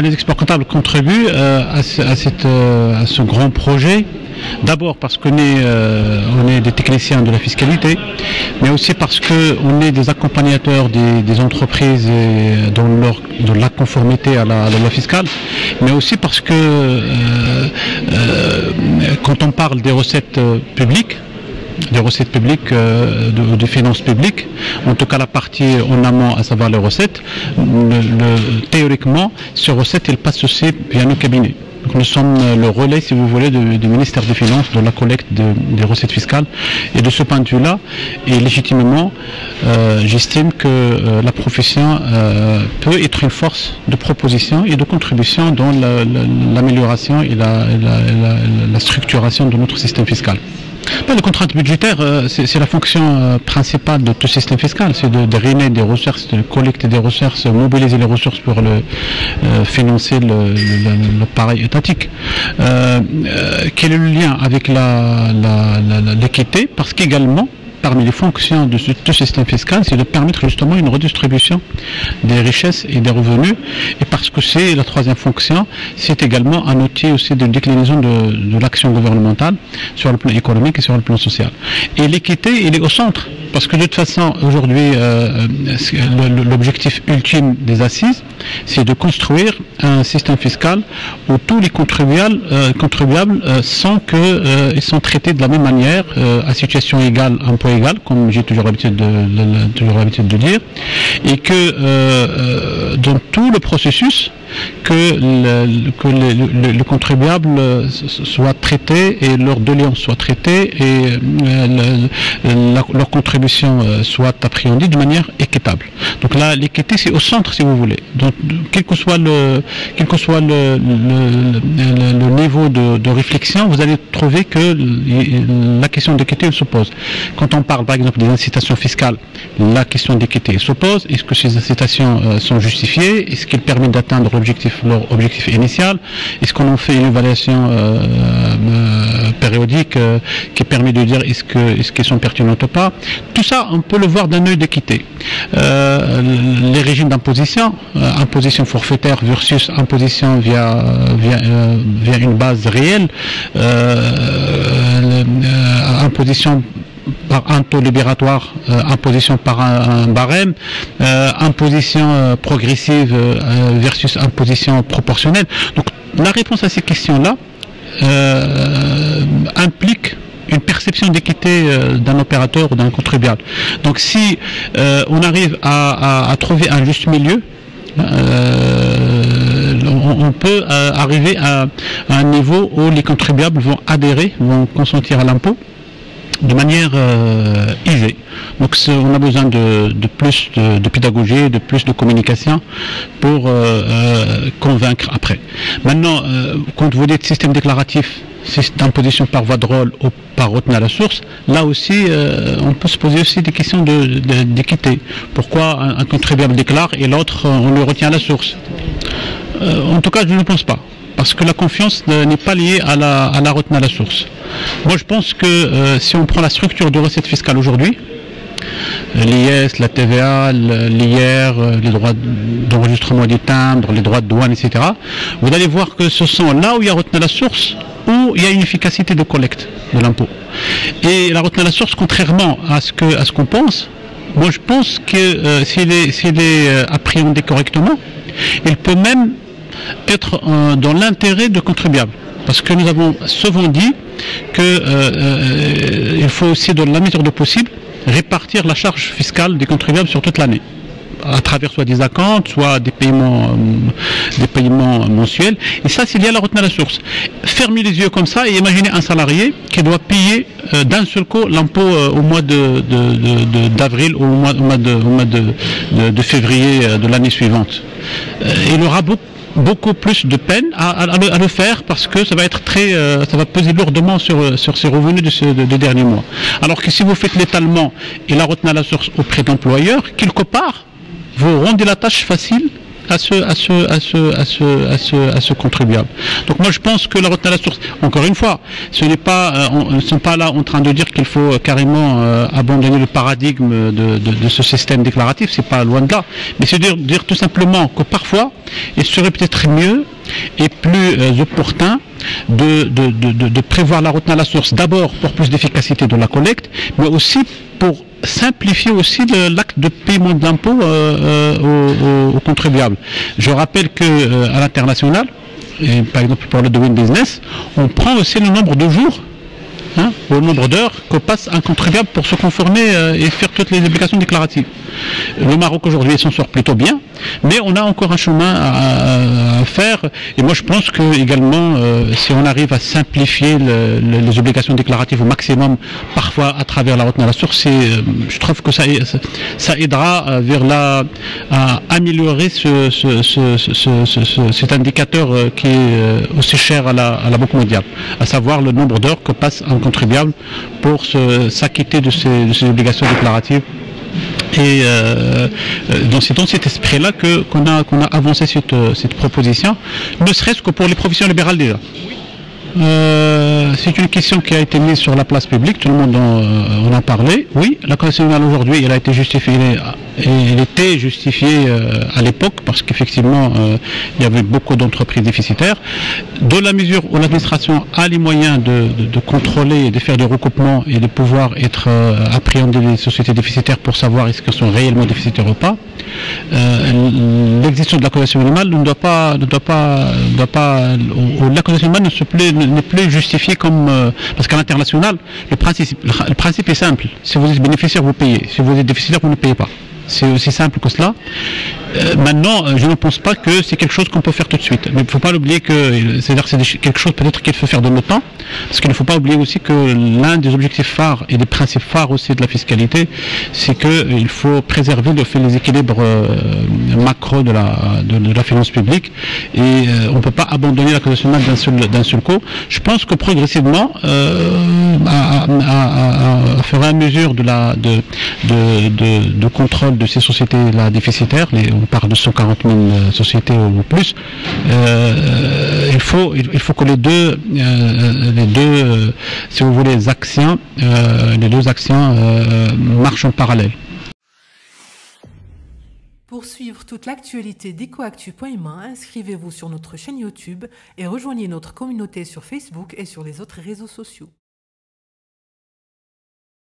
les experts comptables contribuent euh, euh, à ce grand projet. D'abord parce qu'on est, euh, est des techniciens de la fiscalité, mais aussi parce qu'on est des accompagnateurs des, entreprises dans, leur, la conformité à la, loi fiscale, mais aussi parce que quand on parle des recettes publiques, des recettes publiques, euh, de, des finances publiques, en tout cas la partie en amont, à savoir les recettes, théoriquement, ces recettes, elles passent aussi via nos cabinets. Nous sommes le relais, si vous voulez, du, ministère des Finances, de la collecte de- des recettes fiscales. Et de ce point de vue-là, et légitimement, euh, j'estime que euh, la profession peut être une force de proposition et de contribution dans la- la- l'amélioration et la structuration de notre système fiscal. Les contraintes budgétaires, euh, c'est la fonction euh, principale de tout système fiscal, c'est de drainer des ressources, de collecter des ressources, mobiliser les ressources pour euh, financer le- le- l'appareil étatique. Quel est le lien avec l'équité? Parce qu'également, parmi les fonctions de ce, système fiscal, c'est de permettre justement une redistribution des richesses et des revenus. Et parce que c'est la troisième fonction, c'est également un outil aussi de déclinaison de, de l'action gouvernementale sur le plan économique et sur le plan social. Et l'équité, il est au centre. Parce que de toute façon, aujourd'hui, euh, l'objectif ultime des assises, c'est de construire un système fiscal où tous les contribuables, euh, contribuables euh, sont que sont traités de la même manière, à situation égale, emploi égal, comme j'ai toujours l'habitude de, de- toujours l'habitude de dire, et que dans tout le processus, que le, contribuable soit traité et leur doléance soit traitée et euh, leur contribution euh, soit appréhendée de manière équitable. Donc là, l'équité, c'est au centre, si vous voulez. Donc, quel que soit le, quel que soit le, niveau de, de réflexion, vous allez trouver que la question d'équité se pose. Quand on parle, par exemple, des incitations fiscales, la question d'équité se pose. Est-ce que ces incitations euh, sont justifiées? Est-ce qu'elles permettent d'atteindre leur objectif initial Est-ce qu'on en fait une évaluation euh, euh, périodique euh, qui permet de dire est-ce que est-ce qu'elles sont pertinentes ou pas? Tout ça, on peut le voir d'un œil d'équité. Les régimes d'imposition, imposition forfaitaire versus imposition via via, via une base réelle, imposition par un taux libératoire, euh, imposition par un, barème, euh, imposition euh, progressive versus imposition proportionnelle. Donc la réponse à ces questions-là implique une perception d'équité d'un opérateur ou d'un contribuable. Donc si on arrive à, trouver un juste milieu, on, peut arriver à un niveau où les contribuables vont adhérer, vont consentir à l'impôt de manière euh, aisée. Donc on a besoin de, plus de, pédagogie, de plus de communication pour euh, euh, convaincre après. Maintenant, euh, quand vous dites système déclaratif, système d'imposition par voie de rôle ou par retenue à la source, là aussi, on peut se poser aussi des questions de- de- d'équité. Pourquoi un, contribuable déclare et l'autre, on le retient à la source? En tout cas, je ne pense pas. Parce que la confiance n'est pas liée à la, retenue à la source. Moi, je pense que euh, si on prend la structure de recettes fiscales aujourd'hui, euh, l'IS, la TVA, l'IR, euh, les droits d'enregistrement des timbres, les droits de douane, etc., vous allez voir que ce sont là où il y a retenue à la source, où il y a une efficacité de collecte de l'impôt. Et la retenue à la source, contrairement à ce qu'on pense, moi je pense que s'il est, est appréhendé correctement, il peut même être euh, dans l'intérêt de contribuables. Parce que nous avons souvent dit qu'il faut aussi, dans la mesure de possible, répartir la charge fiscale des contribuables sur toute l'année à travers soit des acomptes, soit des paiements, euh, des paiements mensuels. Et ça, c'est lié à la retenue à la source. Fermez les yeux comme ça et imaginez un salarié qui doit payer euh, d'un seul coup l'impôt euh, au mois de, de- d'avril ou au mois, de, au mois de, février euh, de l'année suivante. Euh, il aura beaucoup beaucoup plus de peine à, le, faire parce que ça va être très, euh, ça va peser lourdement sur, euh, sur ses revenus de derniers mois. Alors que si vous faites l'étalement et la retenue à la source auprès d'employeurs, quelque part, vous rendez la tâche facile à ce, à ce, à ce, à ce, à ce, à ce contribuable. Donc moi je pense que la retenue à la source, encore une fois, ce n'est pas, euh, on ne sont pas là en train de dire qu'il faut carrément euh, abandonner le paradigme de, ce système déclaratif, c'est pas loin de là, mais c'est dire, dire tout simplement que parfois il serait peut-être mieux et plus euh, opportun de, de, de, de, prévoir la retenue à la source d'abord pour plus d'efficacité de la collecte, mais aussi pour simplifier aussi l'acte de paiement d'impôts euh, euh, aux, contribuables. Je rappelle que euh, l'international, par exemple pour le domaine business, on prend aussi le nombre de jours hein, au nombre d'heures que passe un contribuable pour se conformer euh, et faire toutes les obligations déclaratives. Le Maroc aujourd'hui s'en sort plutôt bien, mais on a encore un chemin à, faire. Et moi je pense que également, euh, si on arrive à simplifier le, le, les obligations déclaratives au maximum, parfois à travers la retenue à la source, euh, je trouve que ça, aidera à améliorer ce, ce, ce, cet indicateur qui est aussi cher à la, à la Banque mondiale, à savoir le nombre d'heures que passe un contribuable pour s'acquitter de de ces obligations déclaratives et euh, c'est dans cet esprit-là qu'on, a, a avancé cette, cette proposition, ne serait-ce que pour les professions libérales déjà. Euh, c'est une question qui a été mise sur la place publique, tout le monde en, euh, a parlé. Oui, la Conseil aujourd'hui, elle a été justifiée, elle était justifiée euh, à l'époque parce qu'effectivement, euh, il y avait beaucoup d'entreprises déficitaires. Dans la mesure où l'administration a les moyens de, contrôler, de faire des recoupements et de pouvoir être euh, appréhender les sociétés déficitaires pour savoir est-ce qu'elles sont réellement déficitaires ou pas, l'existence de la Conseil minimale ne doit pas, ne doit pas, ne doit pas, la Conseil minimale n'est plus justifié comme parce qu'à l'international le principe le principe est simple. Si vous êtes bénéficiaire vous payez. Si vous êtes déficitaire vous ne payez pas c'est aussi simple que cela euh, maintenant je ne pense pas que c'est quelque chose qu'on peut faire tout de suite mais il ne faut pas l'oublier que que c'est quelque chose peut-être qu'il faut faire de temps parce qu'il ne faut pas oublier aussi que l'un des objectifs phares et des principes phares aussi de la fiscalité c'est que euh, il faut préserver le les équilibres euh, macro de la, de, la finance publique et euh, on ne peut pas abandonner la nationale d'un seul, seul coup. Je pense que progressivement, euh, à, à, à, à mesure de, contrôle de ces sociétés-là déficitaires, on parle de 140 000 sociétés ou plus, euh, il, faut, il, faut que les deux, les deux si vous voulez, actions, les deux actions marchent en parallèle. Pour suivre toute l'actualité d'EcoActu.ma, inscrivez-vous sur notre chaîne YouTube et rejoignez notre communauté sur Facebook et sur les autres réseaux sociaux.